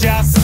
just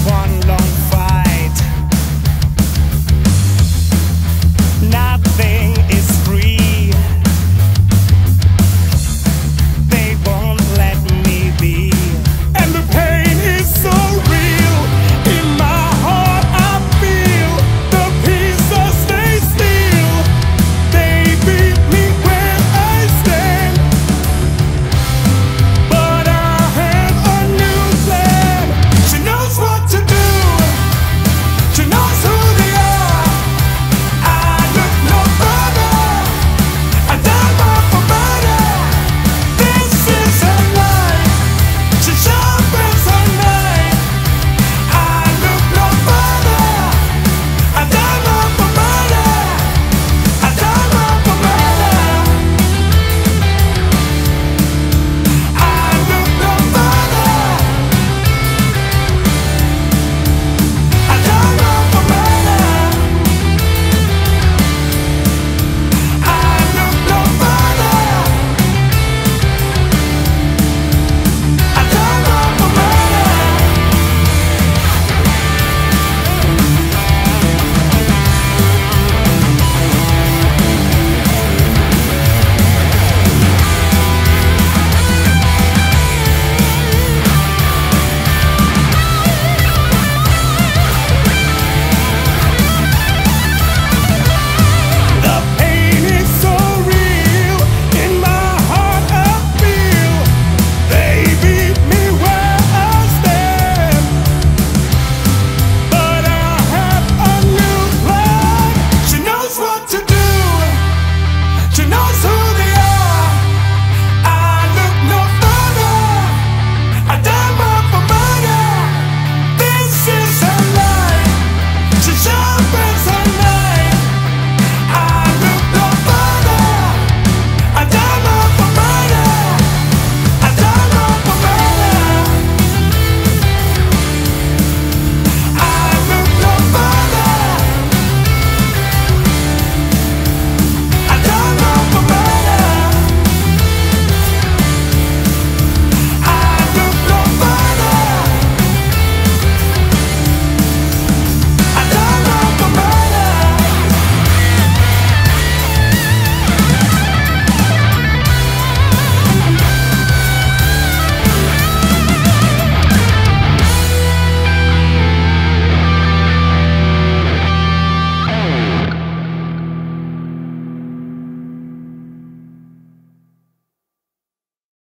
It's